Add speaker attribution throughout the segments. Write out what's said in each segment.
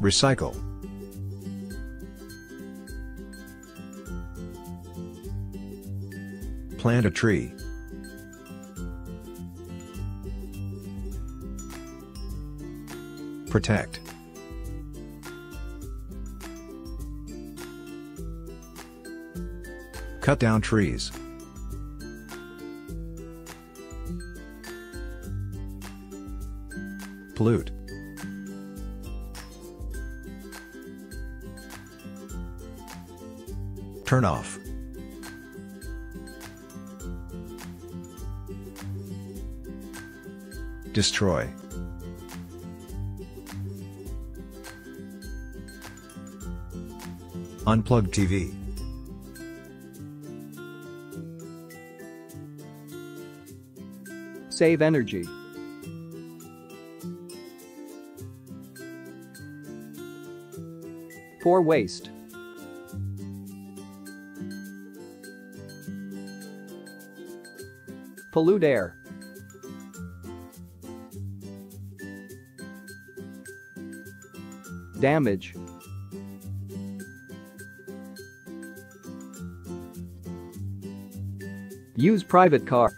Speaker 1: Recycle. Plant a tree. Protect. Cut down trees. Pollute. Turn off. Destroy. Unplug TV.
Speaker 2: Save energy. For waste. Pollute air. Damage. Use private car.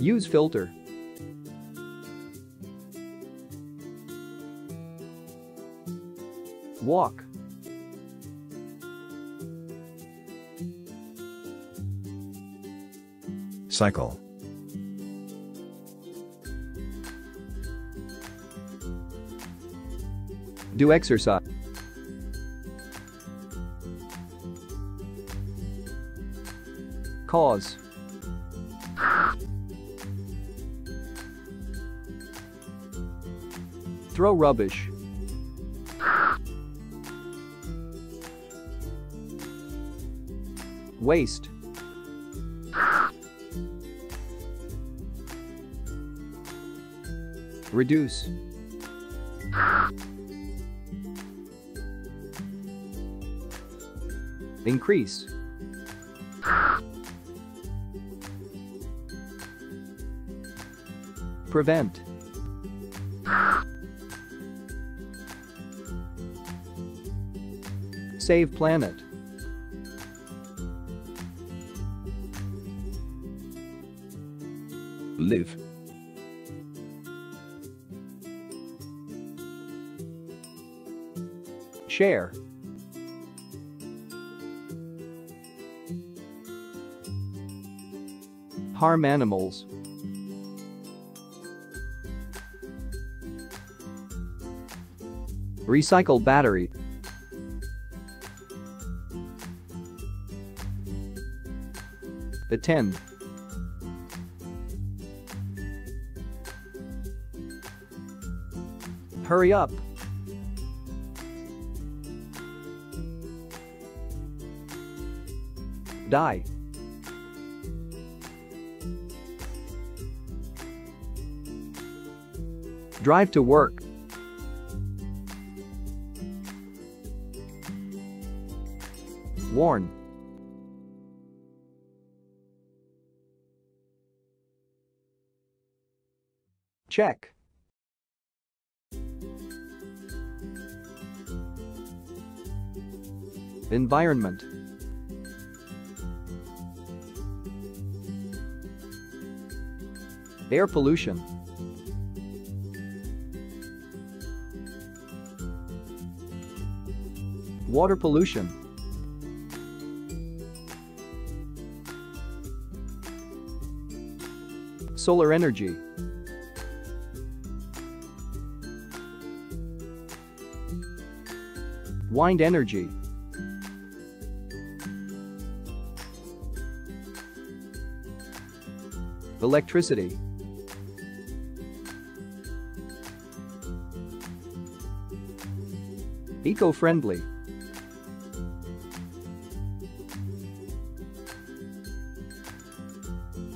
Speaker 2: Use filter. Walk.
Speaker 1: Cycle.
Speaker 2: Do exercise. Cause. Throw rubbish. Waste. Reduce. Increase. Prevent. Save planet.
Speaker 1: Live.
Speaker 2: Share. Harm animals. Recycle battery. Attend. Hurry up. Die. Drive to work. Warn. Check. Environment. Air pollution. Water pollution. Solar energy. Wind energy. Electricity. eco-friendly.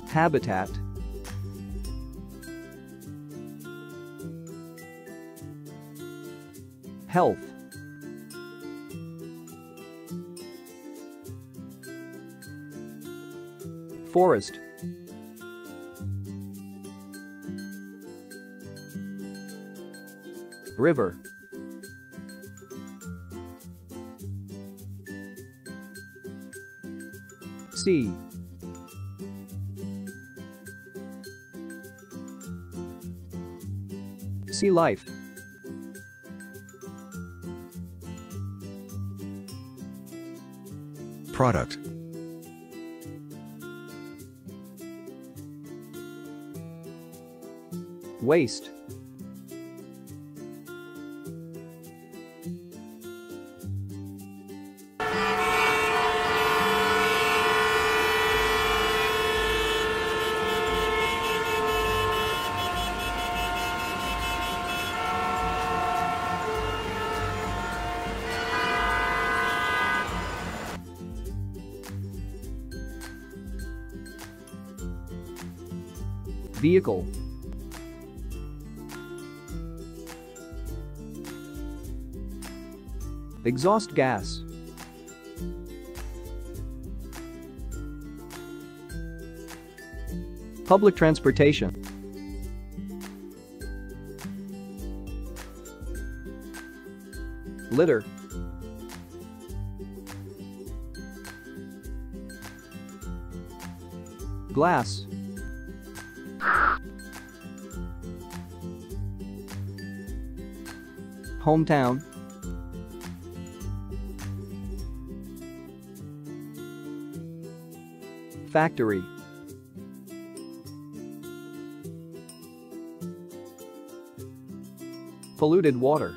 Speaker 2: Habitat. Health. Forest. River. Sea. Sea life.
Speaker 1: Product.
Speaker 2: Waste. Vehicle. Exhaust gas. Public transportation. Litter. Glass. Hometown. Factory. Polluted water.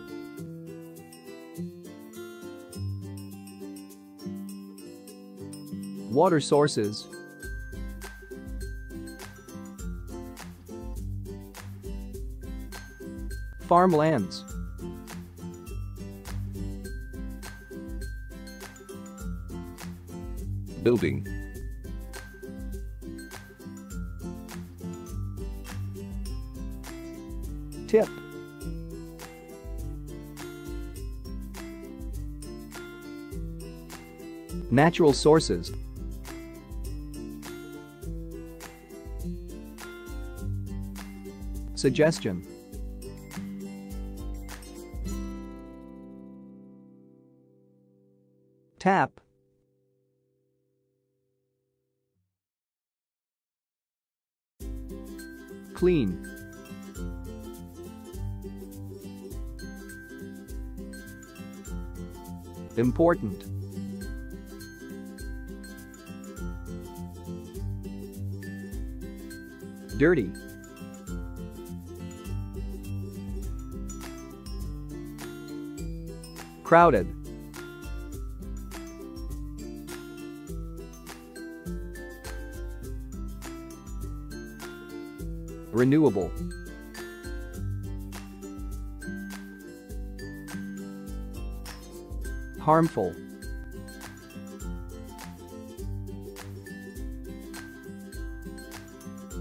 Speaker 2: Water sources. Farmlands.
Speaker 3: Building.
Speaker 2: Tip. Natural sources. Suggestion. Tap. Clean. Important. Dirty. Crowded. Renewable. Harmful.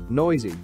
Speaker 2: Noisy.